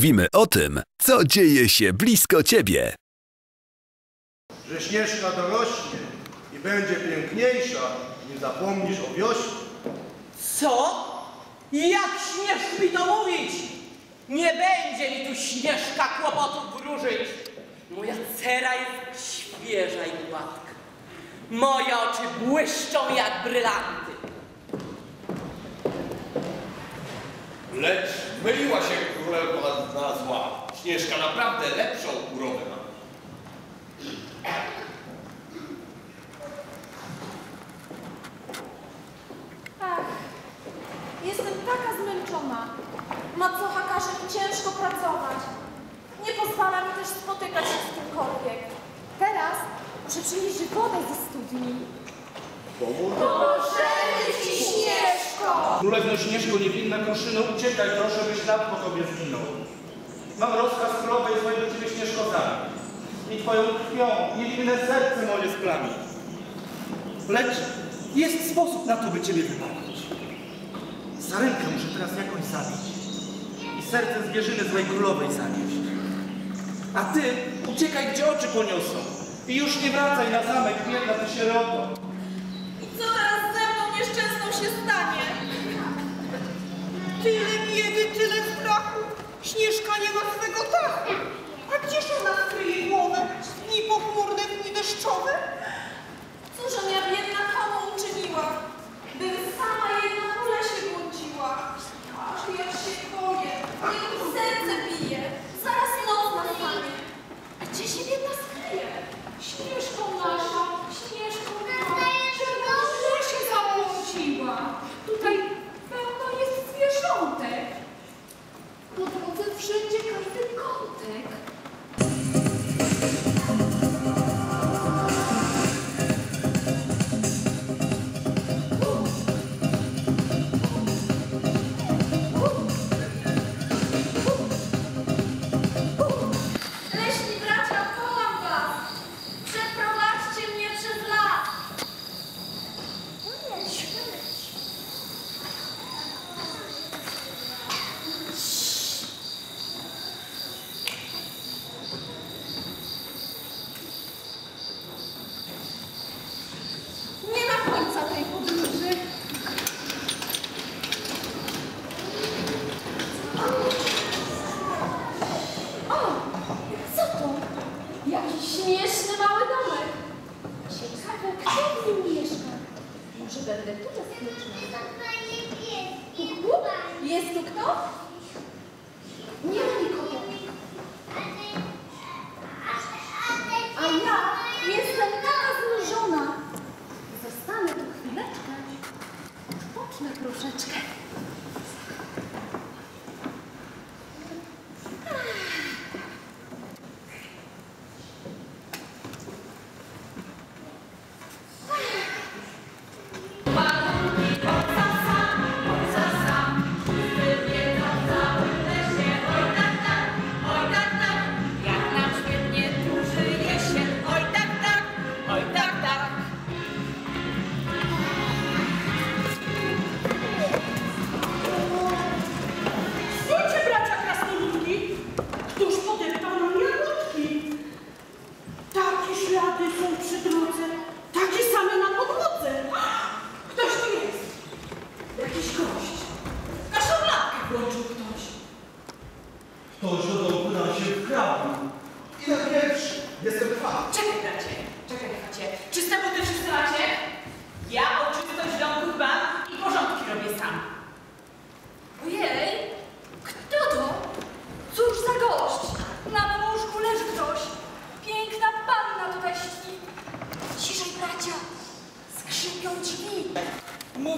Mówimy o tym, co dzieje się blisko ciebie. że Śnieżka dorośnie i będzie piękniejsza, nie zapomnisz o wiośnie. Co? Jak śmiesz mi to mówić? Nie będzie mi tu śnieżka kłopotów wróżyć. Moja cera jest świeża i gładka. Moje oczy błyszczą jak brylanty. Lecz myliła się królowa zła. Śnieżka naprawdę lepszą urowę ma. Ach, jestem taka zmęczona. Macocha każe mi ciężko pracować. Nie pozwala mi też spotykać się z kimkolwiek. Teraz muszę przynieść wodę ze studni. Pomożemy ci, Śnieżko! Królewno Śnieżko, niewinna kroszyno, uciekaj, proszę, byś lat po tobie zginął. Mam rozkaz królowej złej do ciebie Śnieżko zabić. I twoją krwią niewinne serce moje splami. Lecz jest sposób na to, by ciebie wybawić. Za rękę muszę teraz jakąś zabić. I serce zwierzyny złej królowej zanieść. A ty uciekaj, gdzie oczy poniosą. I już nie wracaj na zamek, biedna ty sieroto. Tyle biedy, tyle strachu. Śnieżka nie ma swego dachu. A gdzież ona skryje głowę? Dni pochmurne, dni deszczowe? Cóżem ja biedna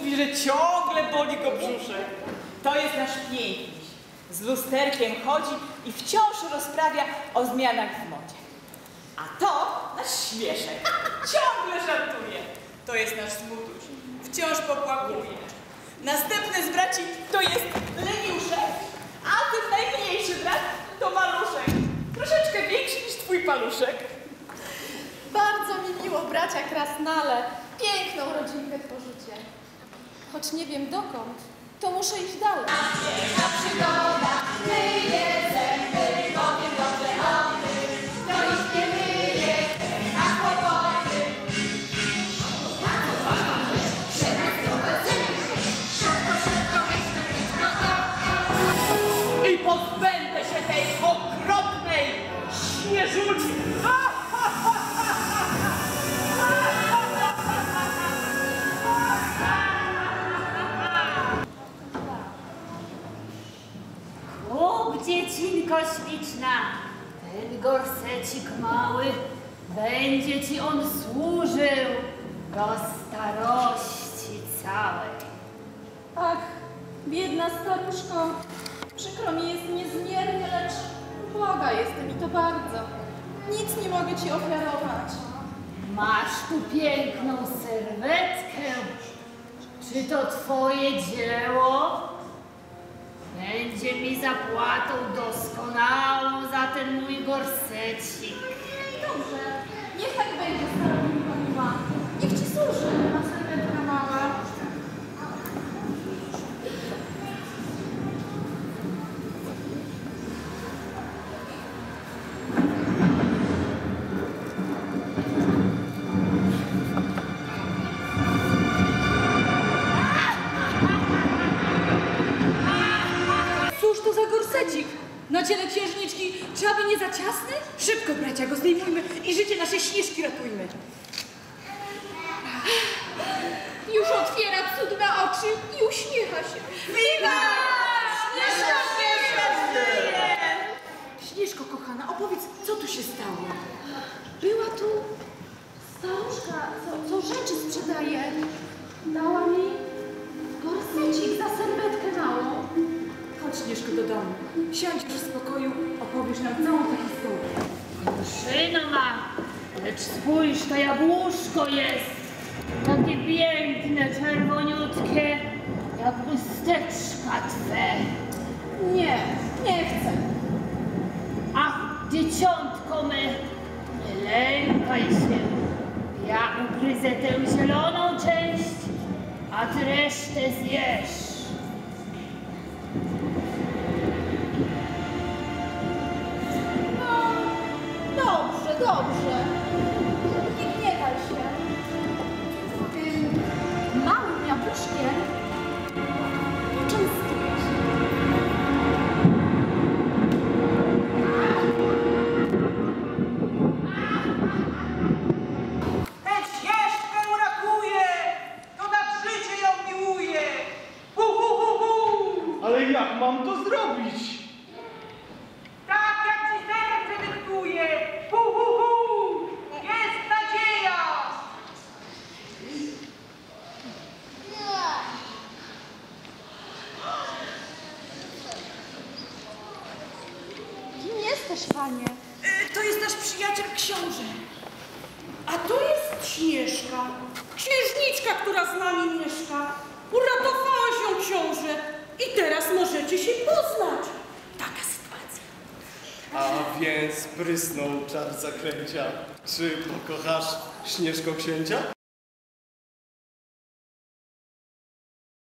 Mówi, że ciągle boli go brzuszek. To jest nasz piękniś. Z lusterkiem chodzi i wciąż rozprawia o zmianach w modzie. A to nasz śmieszek. Ciągle żartuje. To jest nasz smutuś. Wciąż popłakuje. Następny z braci to jest leniuszek, a ten najmniejszy brat to maluszek. Troszeczkę większy niż twój paluszek. Bardzo mi miło, bracia krasnale. Piękną rodzinkę tworzycie. Choć nie wiem dokąd, to muszę iść dalej. przygoda, my jedzemy dziecinko śliczna, ten gorsecik mały, będzie ci on służył do starości całej. Ach, biedna staruszko. Przykro mi jest niezmiernie, lecz Boga jestem i to bardzo. Nic nie mogę ci ofiarować. Masz tu piękną serwetkę. Czy to twoje dzieło? Będzie mi zapłatą doskonałą za ten mój gorsecik. Dobrze, niech tak będzie, staruszko miła. Niech ci służy, Ciele księżniczki trzeba by nie za ciasny? Szybko, bracia, go zdejmujmy i życie naszej śnieżki ratujmy. Już otwiera cudne oczy i uśmiecha się. Wiwa! Śnieżka, śnieżka! Śnieżko, kochana, opowiedz, co tu się stało? Była tu staruszka, co, co rzeczy sprzedaje. Dała mi gorsecik za serwetkę małą. Chodź, Śnieżko, do domu. Siądź w spokoju, opowiesz nam całą tę historię. Szyno ma, lecz spójrz, to jabłuszko jest. Takie piękne, czerwoniutkie, jak chusteczka twe. Nie, nie chcę. Ach, dzieciątko me, nie lękaj się. Ja ugryzę tę zieloną część, a ty resztę zjesz. Jesteś, panie? Y, To jest nasz przyjaciel książę. A to jest Śnieżka, księżniczka, która z nami mieszka. Uratowałeś ją, książę, i teraz możecie się poznać. Taka sytuacja. A więc prysnął czar zakręcia. Czy pokochasz Śnieżko księcia?